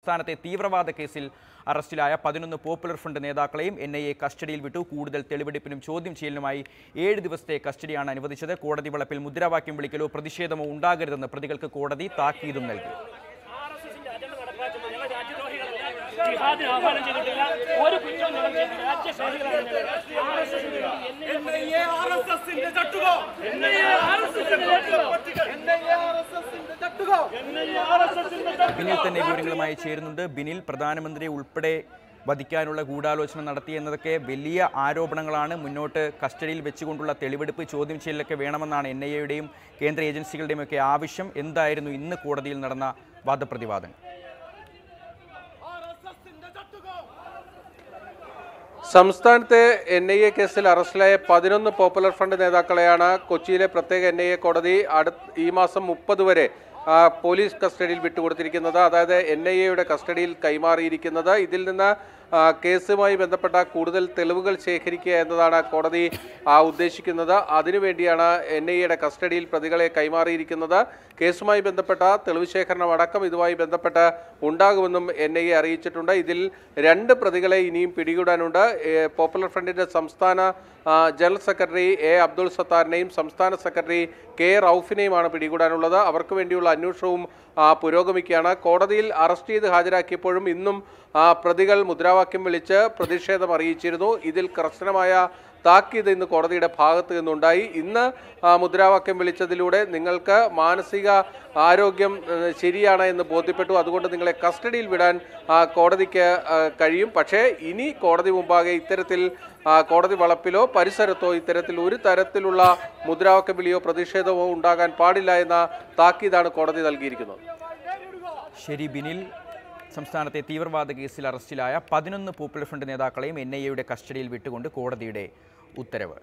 സംസ്ഥാനത്തെ തീവ്രവാദ കേസിൽ അറസ്റ്റിലായ പതിനൊന്ന് പോപ്പുലർ ഫ്രണ്ട് നേതാക്കളെയും എൻ ഐ എ കസ്റ്റഡിയിൽ വിട്ടു. കൂടുതൽ തെളിവെടുപ്പിനും ചോദ്യം ചെയ്യലിനുമായി ഏഴ് ദിവസത്തെ കസ്റ്റഡിയാണ് അനുവദിച്ചത്. കോടതി വളപ്പിൽ മുദ്രാവാക്യം വിളിക്കലോ പ്രതിഷേധമോ ഉണ്ടാകരുതെന്ന് പ്രതികൾക്ക് കോടതി താക്കീതും നൽകി. ആർഎസ്എസിന്റെ അജണ്ട നടപ്പാക്കുന്നത് ഞങ്ങൾ രാജ്യദ്രോഹികളല്ല. ജിഹാദിന് ആഹ്വാനം ചെയ്തിട്ടില്ല. ഒരു കുറ്റവും ഞങ്ങൾ ചെയ്തിട്ടില്ല. രാജ്യസ്നേഹികളാണ് ഞങ്ങൾ ബിനിൽ തന്നെ വിവരങ്ങളുമായി ചേരുന്നുണ്ട്. ബിനിൽ പ്രധാനമന്ത്രി ഉൾപ്പെടെ വധിക്കാനുള്ള ഗൂഢാലോചന നടത്തി എന്നതൊക്കെ വലിയ ആരോപണങ്ങളാണ് മുന്നോട്ട് കസ്റ്റഡിയിൽ വെച്ചുകൊണ്ടുള്ള തെളിവെടുപ്പ് ചോദ്യം ചെയ്യലൊക്കെ വേണമെന്നാണ് എൻ ഐ എയുടെയും കേന്ദ്ര ഏജൻസികളുടെയും ഒക്കെ ആവശ്യം. എന്തായിരുന്നു ഇന്ന് കോടതിയിൽ നടന്ന വാദപ്രതിവാദങ്ങൾ? സംസ്ഥാനത്തെ എൻ ഐ എ കേസിൽ അറസ്റ്റിലായ പതിനൊന്ന് പോപ്പുലർ ഫ്രണ്ട് നേതാക്കളെയാണ് കൊച്ചിയിലെ പ്രത്യേക എൻ ഐ എ കോടതി അടു ഈ മാസം മുപ്പത് വരെ പോലീസ് കസ്റ്റഡിയിൽ വിട്ടുകൊടുത്തിരിക്കുന്നത് അതായത് എൻ ഐ എയുടെ കസ്റ്റഡിയിൽ കൈമാറിയിരിക്കുന്നത്. ഇതിൽ നിന്ന് കേസുമായി ബന്ധപ്പെട്ട കൂടുതൽ തെളിവുകൾ ശേഖരിക്കുക എന്നതാണ് കോടതി ഉദ്ദേശിക്കുന്നത്. അതിനുവേണ്ടിയാണ് എൻ ഐ എയുടെ കസ്റ്റഡിയിൽ പ്രതികളെ കൈമാറിയിരിക്കുന്നത്. കേസുമായി ബന്ധപ്പെട്ട തെളിവ് ശേഖരണം അടക്കം ഇതുമായി ബന്ധപ്പെട്ട് ഉണ്ടാകുമെന്നും എൻ ഐ എ അറിയിച്ചിട്ടുണ്ട്. ഇതിൽ രണ്ട് പ്രതികളെ ഇനിയും പിടികൂടാനുണ്ട്. പോപ്പുലർ ഫ്രണ്ടിന്റെ സംസ്ഥാന ജനറൽ സെക്രട്ടറി എ അബ്ദുൾ സത്താറിനെയും സംസ്ഥാന സെക്രട്ടറി കെ റൌഫിനെയുമാണ് പിടികൂടാനുള്ളത്. അവർക്ക് വേണ്ടിയുള്ള അന്വേഷണവും പുരോഗമിക്കുകയാണ്. കോടതിയിൽ അറസ്റ്റ് ചെയ്ത് ഹാജരാക്കിയപ്പോഴും ഇന്നും പ്രതികൾ മുദ്രാവാക്യം വിളിച്ച് പ്രതിഷേധം അറിയിച്ചിരുന്നു. ഇതിൽ കർശനമായ താക്കീത് ഇന്ന് കോടതിയുടെ ഭാഗത്ത് നിന്നുണ്ടായി. ഇന്ന് മുദ്രാവാക്യം വിളിച്ചതിലൂടെ നിങ്ങൾക്ക് മാനസിക ആരോഗ്യം ശരിയാണ് എന്ന് ബോധ്യപ്പെട്ടു. അതുകൊണ്ട് നിങ്ങളെ കസ്റ്റഡിയിൽ വിടാൻ കോടതിക്ക് കഴിയും. പക്ഷേ ഇനി കോടതി മുമ്പാകെ ഇത്തരത്തിൽ കോടതി വളപ്പിലോ പരിസരത്തോ ഇത്തരത്തിൽ ഒരു തരത്തിലുള്ള മുദ്രാവാക്യം വിളിയോ പ്രതിഷേധമോ ഉണ്ടാകാൻ പാടില്ല എന്ന താക്കീതാണ് കോടതി നൽകിയിരിക്കുന്നത്. ശരി ബിനിൽ. സംസ്ഥാനത്തെ തീവ്രവാദ കേസിൽ അറസ്റ്റിലായ പതിനൊന്ന് പോപ്പുലർ ഫ്രണ്ട് നേതാക്കളെയും എൻ കസ്റ്റഡിയിൽ വിട്ടുകൊണ്ട് കോടതിയുടെ ഉത്തരവ്.